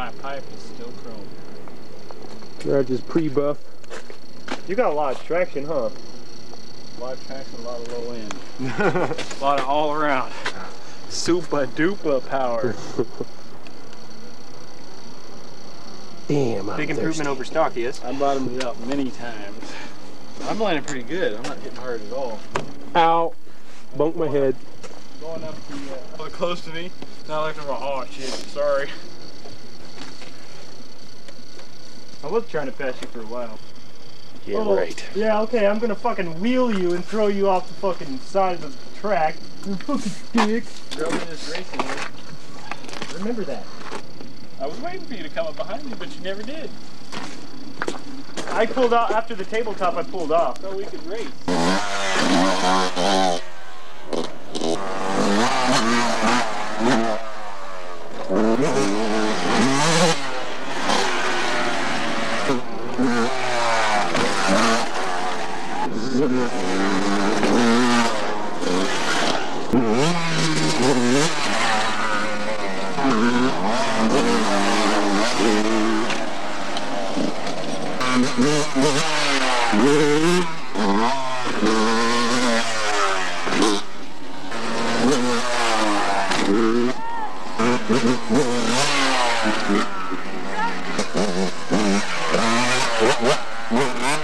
my pipe is still chrome. Garage is pre-buff. You got a lot of traction, huh? A lot of traction, a lot of low end. a lot of all around. Super duper power. Damn, I'm Big improvement thirsty. over stock, yes? I bottomed it up many times. I'm landing pretty good. I'm not hitting hard at all. Ow! Bunked my head. Going up the, uh, close to me. Now I looked over, oh shit, sorry. I was trying to pass you for a while. Yeah, Oh, right. Yeah, okay, I'm gonna fucking wheel you and throw you off the fucking side of the track. You fucking dick. Girl in racing here. Remember that. I was waiting for you to come up behind me, but you never did. I pulled out after the tabletop. I pulled off. So we could race. What?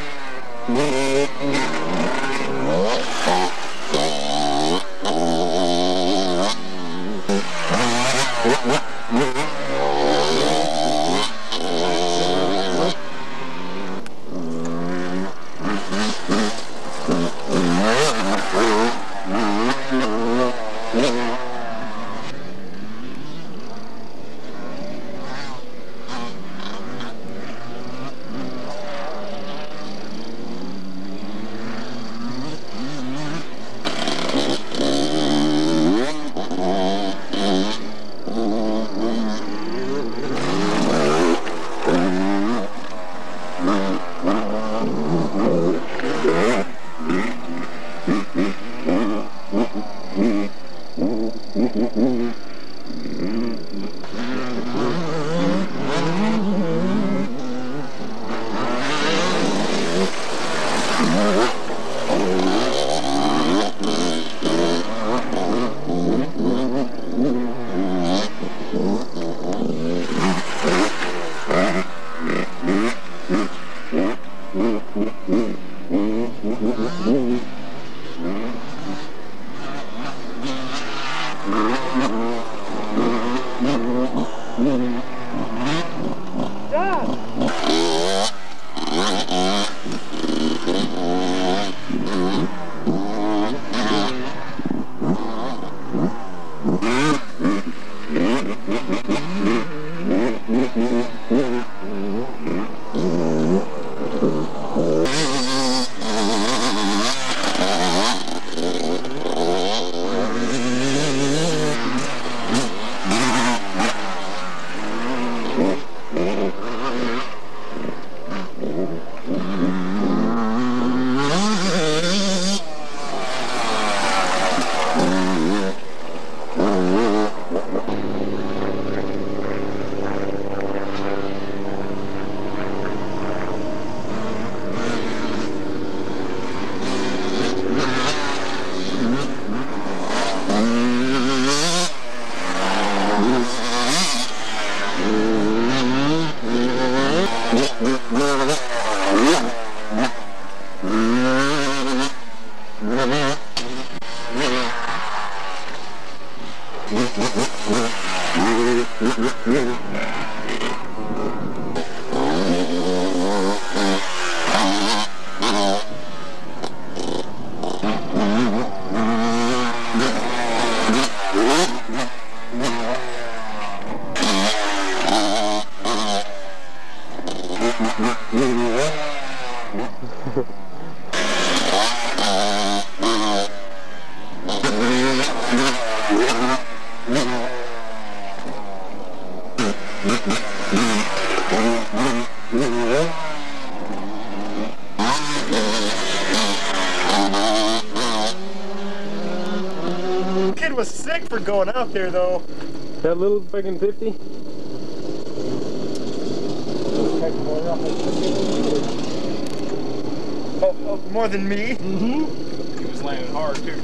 Dad! no, no, no. Kid was sick for going out there though. That little fucking 50? Oh, oh, more than me? Mm-hmm. He was landing hard too.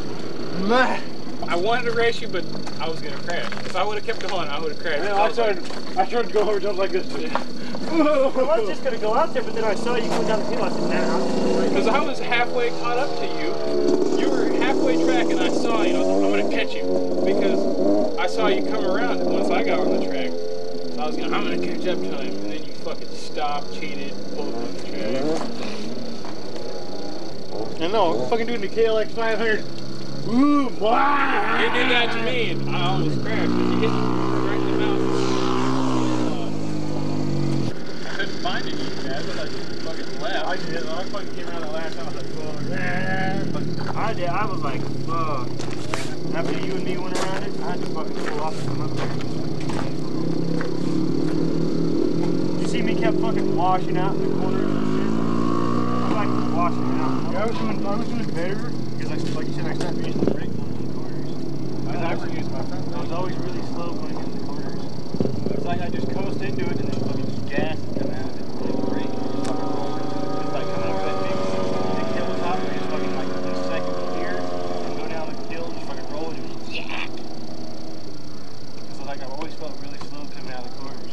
I wanted to race you, but I was gonna crash. If I would have kept going, I would have crashed. I, I, started, I started to go over jumps like this. I was just gonna go out there, but then I saw you going down the hill. I said, nah, I'm just gonna Because I was halfway caught up to you. You were halfway track, and I saw you. I was like, I'm gonna catch you because I saw you come around once I got on the track. So I was gonna, I'm gonna catch up to him, and then you fucking stopped, cheated, pulled on the track. I know, fucking doing the KLX 500. Ooh, wow. You did that to me, and I almost crashed because hit me right in the mouth. Uh, I couldn't find it, you guys. I thought you fucking left. I did. I fucking came around that last time. I was like, oh, man. I did. I was like, fuck. After you and me went around it, I had to fucking pull off and come up there. You see me kept fucking washing out in the corners and shit. I like washing out. Yeah, I was doing, I was doing better because, like, like you said, I started using the brake on the corners. I never used my front I was always really slow going in the corners. It's like I just coast into it and then fucking gas and come out of it. A brake and just fucking roll. It's like coming over that big, big hilltop where you just fucking like in second gear and go down the hill and just fucking roll and just yeah. So like I've always felt really slow coming out of the corners.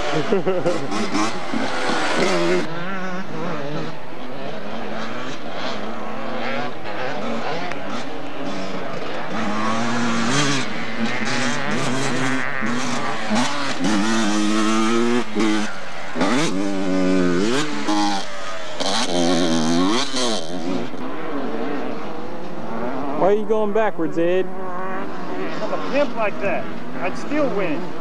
Why are you going backwards, Ed? I'm a pimp like that. I'd still win.